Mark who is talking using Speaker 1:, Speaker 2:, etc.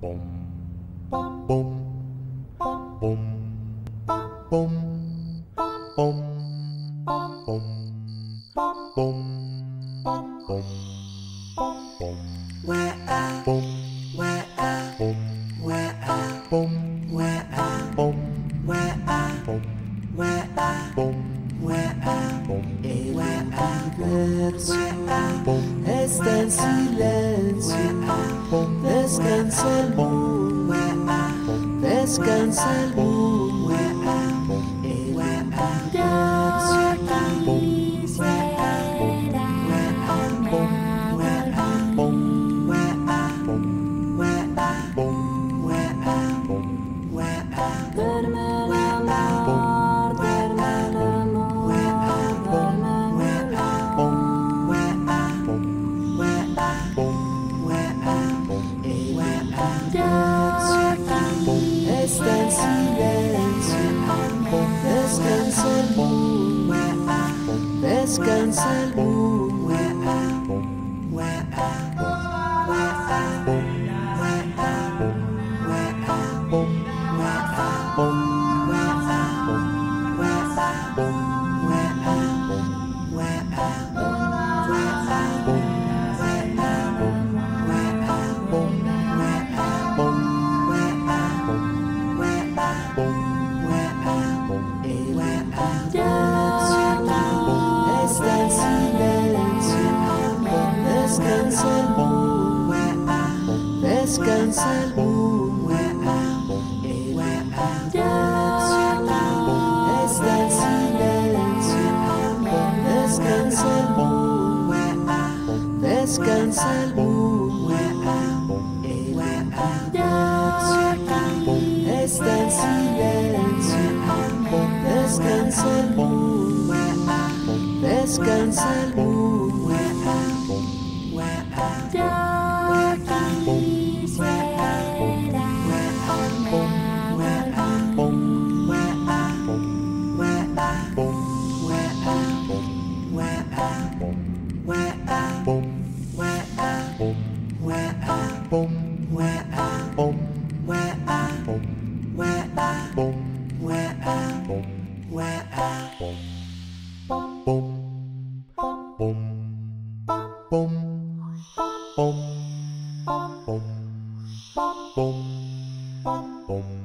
Speaker 1: boom, boom, boom, boom, boom, boom. Let's dance, let's descansa el mundo, ah, ah. descansa el mundo, descansa el mundo, descansa el mundo, descansa el mundo, está en silencio, descansa el descansa el está en silencio, descansa el descansa el. boom, where ah, boom, where ah, boom, where ah, boom, where ah, boom, where ah, boom, boom, boom, boom, boom, boom, boom, boom, boom, boom.